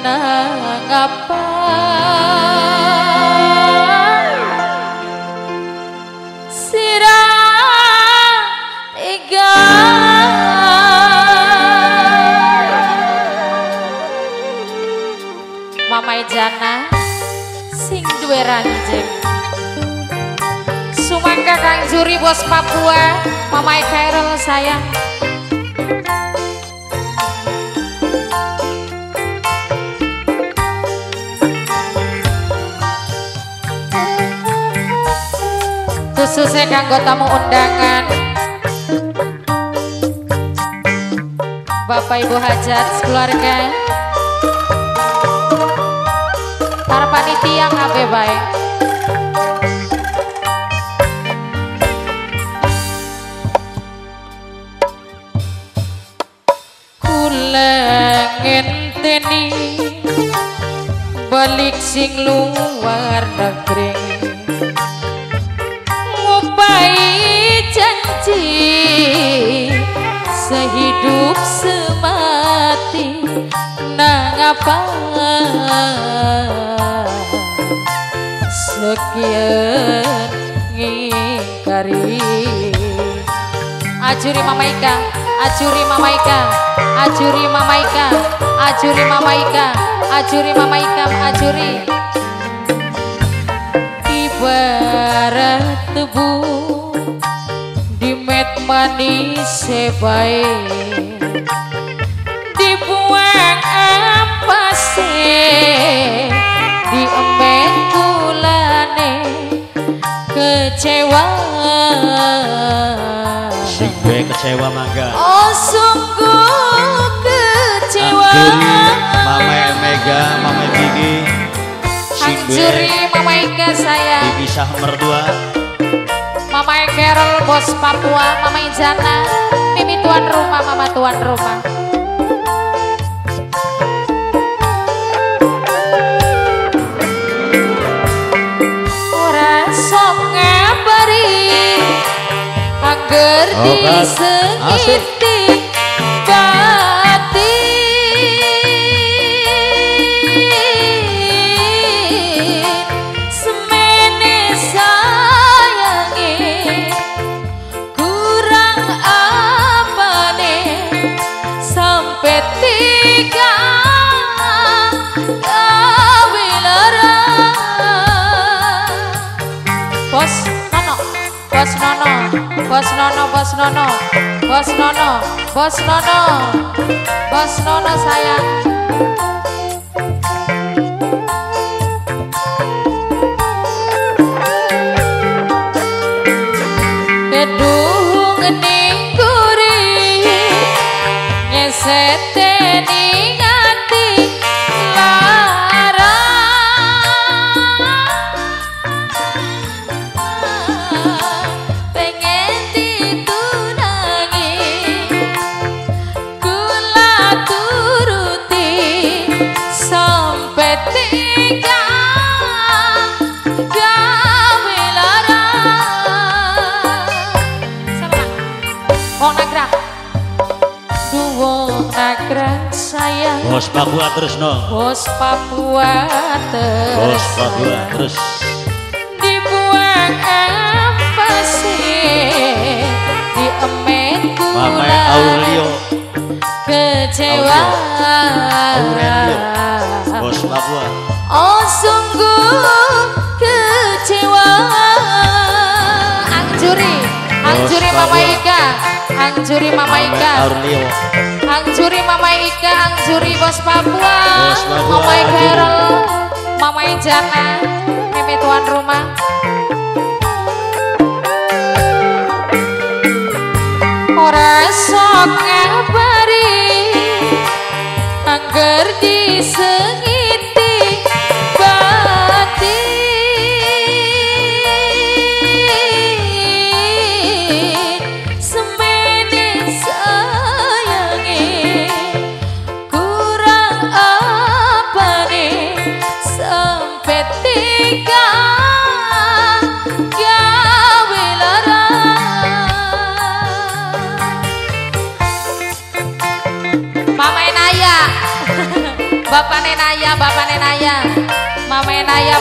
bapak sirah tiga. Mamai Jana sing duwe ranjing. Sumangga Kang Juri Bos Papua Mamai Khairul sayang khususnya kanggo tamu undangan. Bapak Ibu hajat keluarga para panitia kabeh baik kula ngenteni balik sing luar negeri sehidup semati. Nang apa sekian ngingkari. Ajuri mama Ika ajuri mama Ika ajuri mama Ika ajuri mama Ika ajuri mama Ika ajuri. Ibarat met manis sebaik dibuang apa sih di emek kulane kecewa Sing gue kecewa mangga. oh sungguh kecewa Mama Mega, Mama Gigi. Anjuri Mama Ika saya dipisah. Bos Papua Mama Ijana Mimi tuan rumah Mama tuan rumah. Angger Oh, kan. Bos nono bos nono bos nono bos nono bos nono sayang Bos Papua terus no. bos Papua Bos Papua terus. Terus. dibuang apa sih? Di emek Mama kula Aurelio, kecewa. Aurelio. Bos mama. Ika angjuri mama Ika. Angjuri mama Ika angjuri bos Papua. Mama Ika. Erol. Mama Ijana mimi tuan rumah. Ora sok ngabari angger disengiti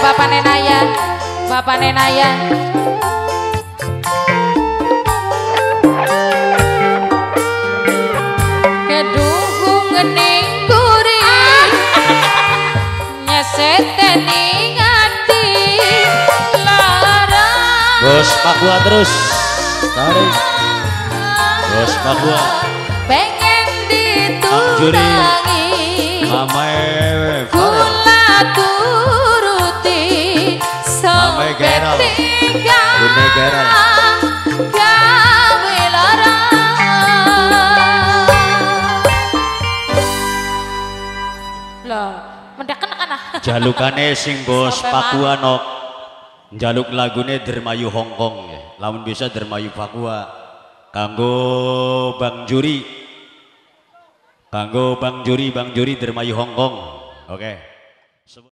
Bapak Nenaya, Bapak Nenaya. Kedung ning guri nyeseteni ngati lara Bos Pakua terus. Tarik. Bos Pakua. pengen Juri. ditunangi Mamae Farel. Turuti sampai tinggal gawe lara Jalukane sing bos Pakua nok. Jaluk lagune Dermayu Hongkong ya. Lamun bisa Dermayu Pakua. Kanggo Bang Juri. Kanggo Bang Juri, Bang Juri Dermayu Hongkong. Oke.